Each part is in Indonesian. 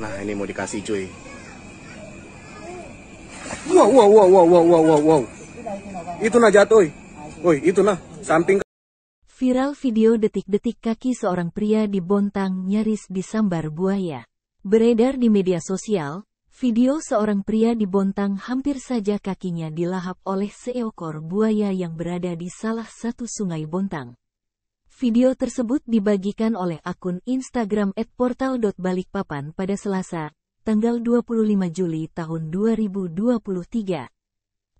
Nah ini mau dikasih cuy. Wow wow wow wow wow wow wow wow. Itu nah jatuh. Woi itu nah samping. Viral video detik-detik kaki seorang pria di Bontang nyaris disambar buaya. Beredar di media sosial, video seorang pria di Bontang hampir saja kakinya dilahap oleh seekor buaya yang berada di salah satu sungai Bontang. Video tersebut dibagikan oleh akun Instagram @portal.balikpapan pada Selasa, tanggal 25 Juli tahun 2023.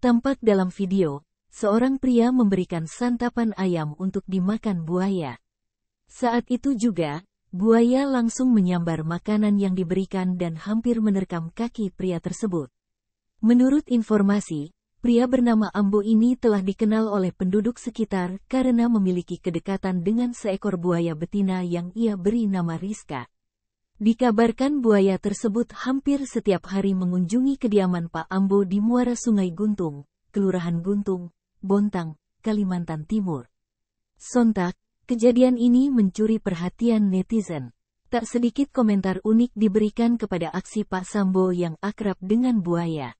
Tampak dalam video, seorang pria memberikan santapan ayam untuk dimakan buaya. Saat itu juga, buaya langsung menyambar makanan yang diberikan dan hampir menerkam kaki pria tersebut. Menurut informasi, pria bernama Ambo ini telah dikenal oleh penduduk sekitar karena memiliki kedekatan dengan seekor buaya betina yang ia beri nama Rizka. Dikabarkan buaya tersebut hampir setiap hari mengunjungi kediaman Pak Ambo di Muara Sungai Guntung, Kelurahan Guntung, Bontang, Kalimantan Timur. Sontak, kejadian ini mencuri perhatian netizen. Tak sedikit komentar unik diberikan kepada aksi Pak Sambo yang akrab dengan buaya.